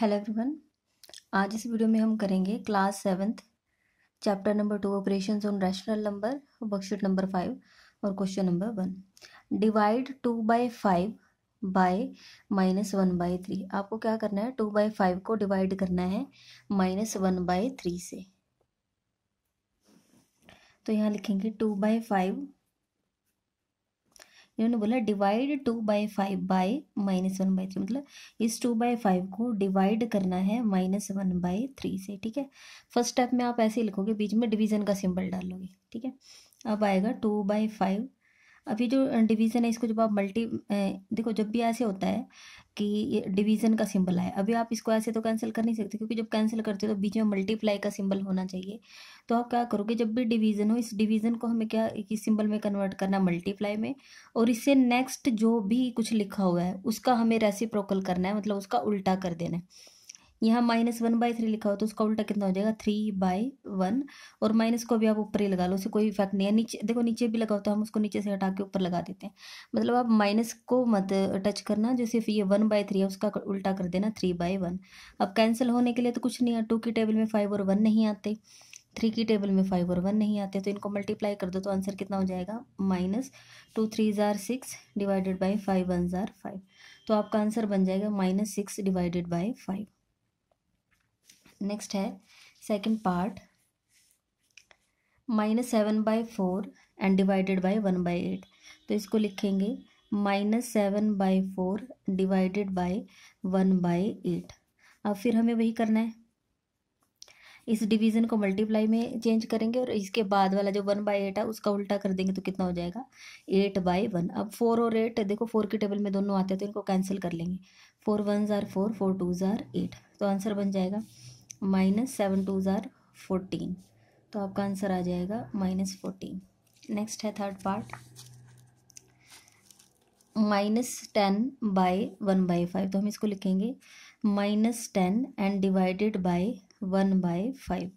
Hello everyone आज इस video में हम करेंगे class seventh chapter number two operations on rational number worksheet number five और question number one divide two by five by minus one by three आपको क्या करना है? टू बाय फाइव को डिवाइड करना है माइनस वन बाय थ्री से. तो यहाँ लिखेंगे टू बाय फाइव इन्होंने बोला divide two by five by minus one by three मतलब इस टू बाई फाइव को डिवाइड करना है माइनस वन बाई थ्री से, ठीक है? फ़र्स्ट स्टेप में आप ऐसे लिखोगे, बीच में डिवीज़न का सिंबल डालोगे, ठीक है? अब आएगा टू बाई फाइव अभी जो डिवीज़न है, इसको जब आप मल्टी देखो जब भी ऐसे होता है कि ये डिवीज़न का सिंबल आए अभी आप इसको ऐसे तो कैंसिल कर नहीं सकते, क्योंकि जब कैंसिल करते हो तो बीच में मल्टीप्लाई का सिंबल होना चाहिए। तो आप क्या करोगे, जब भी डिवीज़न हो, इस डिवीज़न को हमें क्या, इस सिंबल में कन्वर्ट करना मल्टीप्लाई में, और इससे नेक्स्ट जो भी कुछ लिखा हुआ है, उसका हमें रेसिप्रोकल करना है मतलब उसका उल्टा कर देना है। यहाँ माइनस वन बाई थ्री लिखा हो तो उसका उल्टा कितना हो जाएगा? थ्री बाई वन और माइनस को भी आप ऊपर ही लगा लो उसे कोई इफ़ेक्ट नहीं है। नीचे, देखो नीचे भी लगा है हम उसको नीचे से हटा के ऊपर लगा देते हैं। मतलब आप माइनस को मत टच करना जो सिर्फ़ ये वन बाई थ्री है, उसका उल्टा कर देना थ्री बाई वन अब कैंसिल होने के लिए तो कुछ नहीं है टू की टेबल में फाइव और वन नहीं आते। थ्री की टेबल में फाइव और वन नहीं आते तो इनको मल्टीप्लाई कर दो तो आंसर कितना हो जाएगा? Minus two three are six divided by five one are five तो आपका आंसर बन जाएगा minus six divided by five next है second part minus seven by four and divided by one by eight तो इसको लिखेंगे minus seven by four divided by one by eight अब फिर हमें वही करना है। इस डिवीज़न को मल्टीप्लाई में चेंज करेंगे और इसके बाद वाला जो वन बाई एट है, उसका उल्टा कर देंगे तो कितना हो जाएगा? एट बाई वन अब फोर और एट देखो फोर की टेबल में दोनों आते हैं तो इनको कैंसिल कर लेंगे। Four one are four four two are eight तो आंसर बन जाएगा। Minus seven two are fourteen तो आपका आंसर आ जाएगा माइनस फोर्टीन नेक्स्ट है third part minus ten by one by five तो हम इसको लिखेंगे minus ten and divided by one by five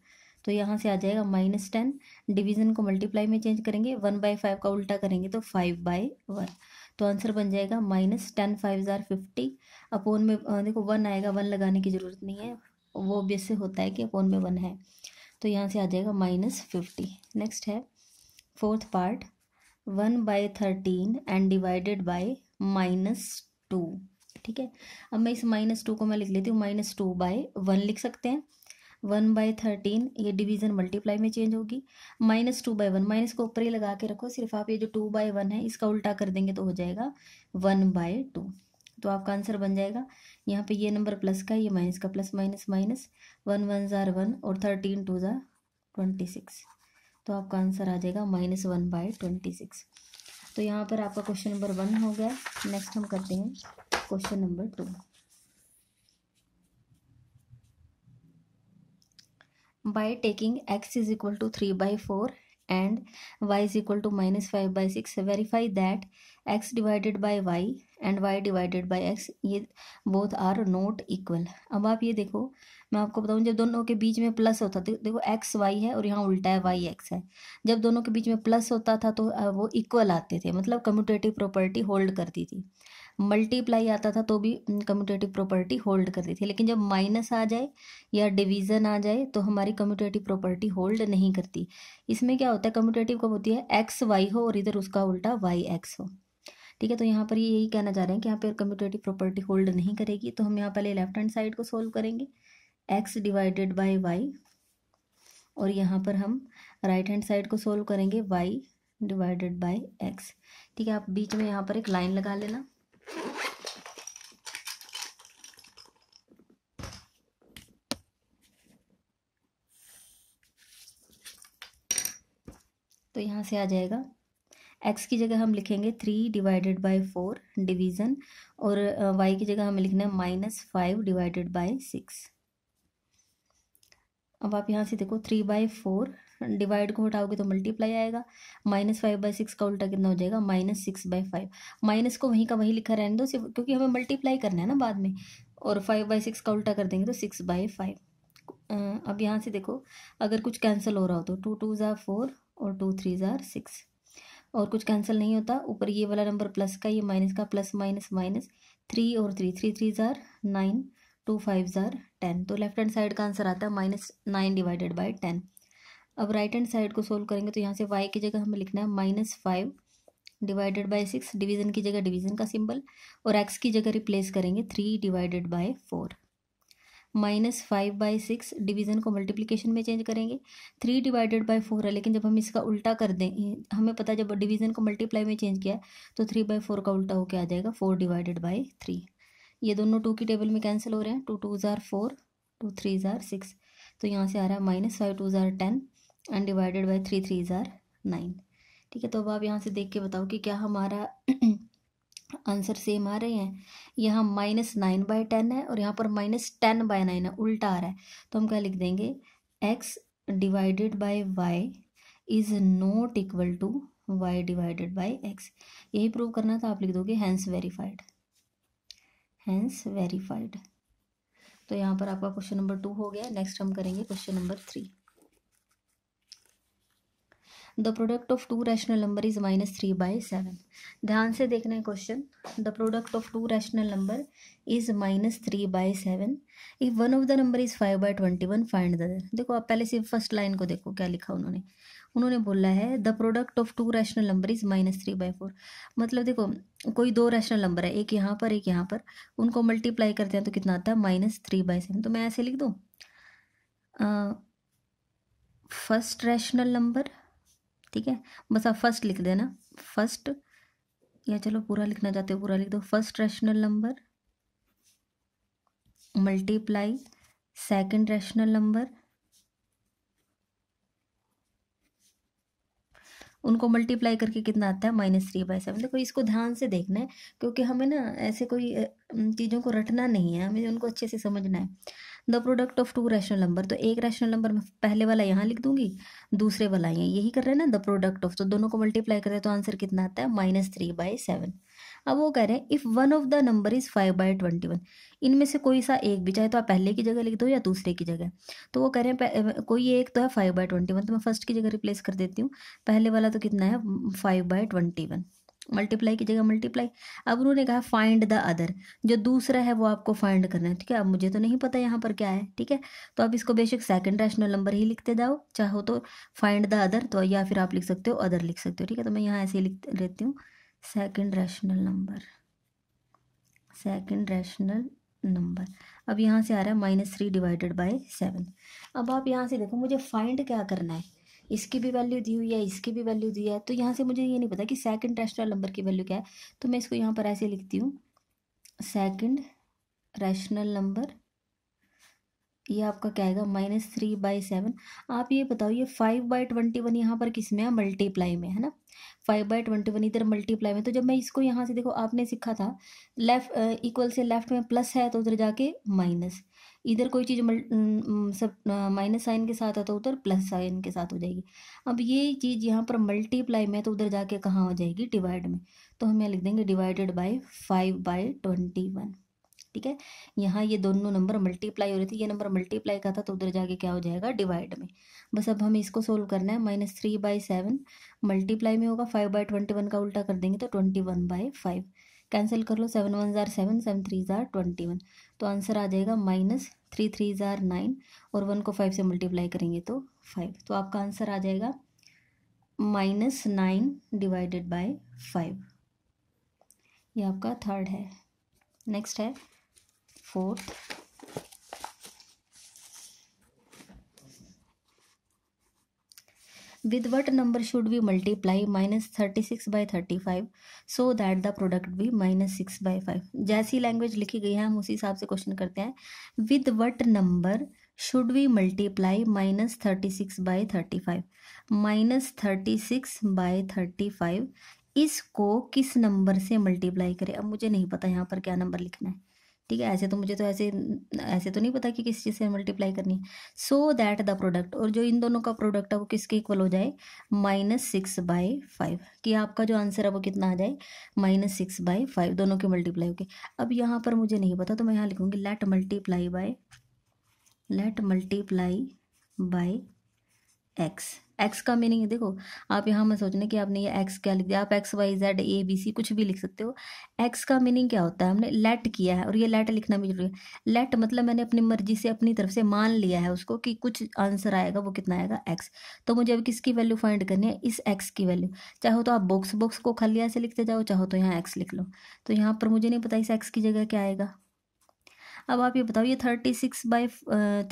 तो यहाँ से आ जाएगा माइनस टेन डिवीज़न को मल्टीप्लाई में चेंज करेंगे. वन बाई फाइव का उल्टा करेंगे तो फाइव बाई वन तो आंसर बन जाएगा minus ten five are fifty upon में देखो वन आएगा वन लगाने की ज़रूरत नहीं है. वो ऑब्वियस से होता है कि अपोन में वन है। तो यहाँ से आ जाएगा माइनस फिफ्टी नेक्स्ट है fourth part one by thirteen and divided by minus two ठीक है? अब मैं इस माइनस टू को मैं लिख लेती हूँ। माइनस टू बाई वन लिख सकते हैं। वन बाई थर्टीन ये डिवीज़न मल्टीप्लाई में चेंज होगी। Minus two by one minus को ऊपर ही लगा के रखो। सिर्फ़ आप ये जो टू बाई वन है, इसका उल्टा कर देंगे तो हो जाएगा वन बाई टू तो आपका आंसर बन जाएगा। यहाँ पे ये नंबर प्लस का, ये माइनस का plus minus minus one one are one और thirteen two are twenty six तो आपका आंसर आ जाएगा minus one by twenty six तो यहाँ पर आपका क्वेश्चन नंबर वन हो गया। नेक्स्ट हम करते हैं question number two by taking X is equal to three by four and y is equal to minus 5 by 6 verify that x divided by y and Y divided by X ये both are not equal अब आप ये देखो, मैं आपको बताऊँ, जब दोनों के बीच में प्लस होता था देखो एक्स वाई है और यहाँ उल्टा है वाई एक्स है। जब दोनों के बीच में प्लस होता था तो वो इक्वल आते थे मतलब कम्यूटेटिव प्रॉपर्टी होल्ड करती थी। मल्टीप्लाई आता था तो भी कम्यूटेटिव प्रॉपर्टी होल्ड करती थी। लेकिन जब माइनस आ जाए या डिवीज़न आ जाए तो हमारी कम्यूटेटिव प्रॉपर्टी होल्ड नहीं करती। इसमें क्या होता है कम्यूटेटिव कब होती है? एक्स वाई हो और इधर उसका उल्टा वाई एक्स हो। ठीक है तो यहाँ पर ये यही कहना चाह रहे हैं कि यहाँ पर कम्यूटेटिव प्रॉपर्टी होल्ड नहीं करेगी तो हम यहाँ पहले लेफ़्ट हैंड साइड को सोल्व करेंगे। एक्स डिवाइडेड बाई वाई और यहाँ पर हम राइट हैंड साइड को सोल्व करेंगे वाई डिवाइडेड बाई एक्स ठीक है, आप बीच में यहाँ पर एक लाइन लगा लेना। तो यहाँ से आ जाएगा। एक्स की जगह हम लिखेंगे three divided by four division और वाई की जगह हमें लिखना है minus five divided by six अब आप यहाँ से देखो थ्री बाई फोर डिवाइड को हटाओगे तो मल्टीप्लाई आएगा। माइनस फाइव बाई सिक्स का उल्टा कितना हो जाएगा? Minus six by five minus को वहीं का वहीं लिखा रहने दो सिर्फ़ क्योंकि हमें मल्टीप्लाई करना है ना बाद में। और फाइव बाई सिक्स का उल्टा कर देंगे तो सिक्स बाई फाइव अब यहाँ से देखो, अगर कुछ कैंसिल हो रहा हो तो टू टू ज़ार फोर और टू थ्री ज़ार सिक्स और कुछ कैंसिल नहीं होता। ऊपर ये वाला नंबर प्लस का, ये माइनस का प्लस माइनस माइनस थ्री और three three three are nine two five are ten तो लेफ़्ट हैंड साइड का आंसर आता है minus nine divided by ten अब राइट हैंड साइड को सोल्व करेंगे तो यहाँ से वाई की जगह हमें लिखना है minus five divided by six division की जगह डिवीज़न का सिंबल और एक्स की जगह रिप्लेस करेंगे three divided by four minus five by six division को मल्टीप्लिकेशन में चेंज करेंगे। थ्री डिवाइडेड बाय फोर है, लेकिन जब हम इसका उल्टा कर दें हमें पता जब डिवीज़न को मल्टीप्लाई में चेंज किया तो थ्री बाई फोर का उल्टा होकर आ जाएगा फोर डिवाइडेड बाई थ्री। ये दोनों टू की टेबल में कैंसिल हो रहे हैं। Two two are four, two three are six. तो यहाँ से आ रहा है minus five, two are ten and divided by three three are nine. ठीक है तो अब आप यहाँ से देख के बताओ कि क्या हमारा आंसर सेम आ रहे हैं। यहाँ माइनस नाइन बाई टेन है और यहाँ पर माइनस टेन बाय नाइन है, उल्टा आ रहा है। तो हम क्या लिख देंगे? X divided by Y is not equal to Y divided by X यही प्रूव करना था, आप लिख दोगे हैंस वेरीफाइड हैंस वेरीफाइड तो यहाँ पर आपका क्वेश्चन नंबर टू हो गया। नेक्स्ट हम करेंगे question number three the product of two rational number is minus three by seven ध्यान से देखना है question the product of two rational number is minus three by seven if one of the number is five by twenty one find the देखो, आप पहले से first line को देखो, क्या लिखा उन्होंने। उन्होंने बोला है the product of two rational number is minus three by four मतलब देखो, कोई दो रैशनल नंबर है, एक यहाँ पर, एक यहाँ पर, उनको मल्टीप्लाई करते हैं तो कितना आता है? माइनस थ्री बाई सेवन तो मैं ऐसे लिख दूँ। फ़र्स्ट रैशनल नंबर ठीक है? बस आप फ़र्स्ट लिख देना। फ़र्स्ट या चलो पूरा लिखना चाहते हो, पूरा लिख दो। First rational number multiply second rational number उनको मल्टीप्लाई करके कितना आता है? माइनस थ्री बाई सेवन देखो, इसको ध्यान से देखना है, क्योंकि हमें ना ऐसे कोई चीज़ों को रटना नहीं है। हमें उनको अच्छे से समझना है। The product of two rational number. तो एक रैशनल नंबर मैं पहले वाला यहाँ लिख दूँगी, दूसरे वाला यहाँ। यही कर रहे हैं ना, द प्रोडक्ट ऑफ़ तो दोनों को मल्टीप्लाई करें तो आंसर कितना आता है? माइनस थ्री बाई सेवन अब वो कह रहे हैं if one of the number is five by twenty one इनमें से कोई सा एक भी, चाहे तो आप पहले की जगह लिख दो या दूसरे की जगह। तो वो कह रहे हैं कोई एक तो है फाइव बाई ट्वेंटी वन तो मैं फ़र्स्ट की जगह रिप्लेस कर देती हूँ। पहले वाला तो कितना है? Five by twenty one multiply की जगह मल्टीप्लाई अब उन्होंने कहा फाइंड द अदर जो दूसरा है, वो आपको फाइंड करना है, ठीक है? अब मुझे तो नहीं पता यहाँ पर क्या है, ठीक है? तो आप इसको बेशक सेकंड रैशनल नंबर ही लिखते जाओ, चाहो तो फाइंड द अदर तो या फिर आप लिख सकते हो अदर लिख सकते हो, ठीक है? तो मैं यहाँ ऐसे ही लिख लेती हूँ second rational number second rational number अब यहाँ से आ रहा है minus three divided by seven अब आप यहाँ से देखो, मुझे फाइंड क्या करना है? इसकी भी वैल्यू दी हुई है, इसकी भी वैल्यू दी है। तो यहाँ से मुझे ये नहीं पता कि सेकंड रैशनल नंबर की वैल्यू क्या है। तो मैं इसको यहाँ पर ऐसे लिखती हूँ। सेकंड रैशनल नंबर ये आपका क्या आएगा? Minus three by seven. आप ये बताओ, ये फाइव बाई ट्वेंटी वन यहाँ पर किसमें है? मल्टीप्लाई में, है ना? फाइव बाई ट्वेंटी वन इधर मल्टीप्लाई में। तो जब मैं इसको यहाँ से देखो, आपने सीखा था लेफ़्ट इक्वल से लेफ़्ट में प्लस है तो उधर जाके माइनस। इधर कोई चीज़ सब माइनस साइन के साथ है तो उधर प्लस साइन के साथ हो जाएगी। अब ये चीज़ यहाँ पर मल्टीप्लाई में तो उधर जाके कहाँ हो जाएगी? डिवाइड में। तो हम यहाँ लिख देंगे divided by five by twenty one. ठीक है? यहाँ ये दोनों नंबर मल्टीप्लाई हो रहे थे, ये नंबर मल्टीप्लाई का था तो उधर जाके क्या हो जाएगा? डिवाइड में। बस अब हमें इसको सोल्व करना है। Minus three by seven multiply में होगा। फाइव बाई ट्वेंटी वन का उल्टा कर देंगे तो twenty one by five cancel कर लो। Seven one are seven seven three are twenty one तो आंसर आ जाएगा minus three three are nine और वन को फाइव से मल्टीप्लाई करेंगे तो फाइव तो आपका आंसर आ जाएगा। Minus nine divided by five ये आपका थर्ड है। नेक्स्ट है। Fourth with what number should we multiply minus 36 by 35 so that the product be minus 6 by 5 जैसी लैंग्वेज लिखी गई है हम उसी हिसाब से क्वेश्चन करते हैं with what number should we multiply minus 36 by 35 minus 36 by 35 इसको किस नंबर से मल्टीप्लाई करें अब मुझे नहीं पता यहाँ पर क्या नंबर लिखना है ठीक है? ऐसे तो मुझे तो ऐसे ऐसे तो नहीं पता कि किस चीज़ से मल्टीप्लाई करनी। है सो दैट द प्रोडक्ट और जो इन दोनों का प्रोडक्ट है वो किसके इक्वल हो जाए? माइनस सिक्स बाई फाइव कि आपका जो आंसर है वो कितना आ जाए? माइनस सिक्स बाई फाइव दोनों के मल्टीप्लाई होके। अब यहाँ पर मुझे नहीं पता तो मैं यहाँ लिखूँगी let multiply by let multiply by X X का मीनिंग देखो, आप यहाँ में सोचने कि आपने ये एक्स क्या लिख दिया। आप X Y Z A B C कुछ भी लिख सकते हो। एक्स का मीनिंग क्या होता है? हमने लेट किया है और ये लेट लिखना भी ज़रूरी है। लेट मतलब मैंने अपनी मर्ज़ी से अपनी तरफ़ से मान लिया है उसको कि कुछ आंसर आएगा, वो कितना आएगा? एक्स तो मुझे अब किसकी वैल्यू फाइंड करनी है? इस एक्स की वैल्यू चाहो तो आप बॉक्स बॉक्स को खाली ऐसे लिखते जाओ, चाहो तो यहाँ एक्स लिख लो। तो यहाँ पर मुझे नहीं पता इस एक्स की जगह क्या आएगा। अब आप ये बताओ, ये thirty six by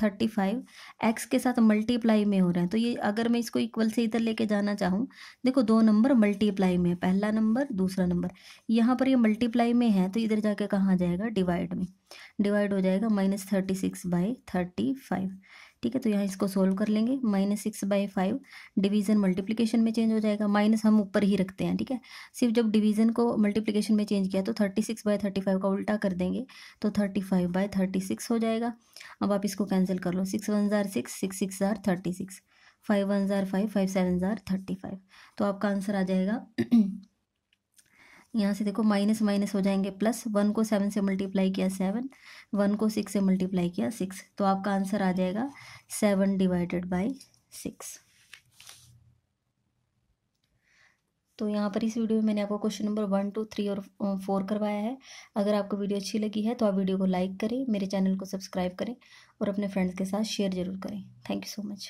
thirty five X के साथ मल्टीप्लाई में हो रहे हैं तो ये अगर मैं इसको इक्वल से इधर लेके जाना चाहूँ, देखो दो नंबर मल्टीप्लाई में पहला नंबर दूसरा नंबर यहाँ पर ये मल्टीप्लाई में है तो इधर जाके कहाँ जाएगा डिवाइड में डिवाइड हो जाएगा minus thirty six by thirty five ठीक है तो यहाँ इसको सोल्व कर लेंगे। Minus six by five division multiplication में चेंज हो जाएगा। माइनस हम ऊपर ही रखते हैं, ठीक है? सिर्फ़ जब डिवीज़न को मल्टीप्लिकेशन में चेंज किया तो thirty six by thirty five का उल्टा कर देंगे तो thirty five by thirty six हो जाएगा। अब आप इसको कैंसिल कर लो। Six one are six six six are thirty six five one are five five seven are thirty five तो आपका आंसर आ जाएगा। यहाँ से देखो माइनस माइनस हो जाएँगे प्लस, वन को सेवन से मल्टीप्लाई किया सेवन, वन को सिक्स से मल्टीप्लाई किया सिक्स तो आपका आंसर आ जाएगा सेवन डिवाइडेड बाई सिक्स। तो यहाँ पर इस वीडियो में मैंने आपको question number one, two, three और फोर करवाया है। अगर आपको वीडियो अच्छी लगी है तो आप वीडियो को लाइक करें, मेरे चैनल को सब्सक्राइब करें और अपने फ्रेंड्स के साथ शेयर ज़रूर करें। Thank you so much.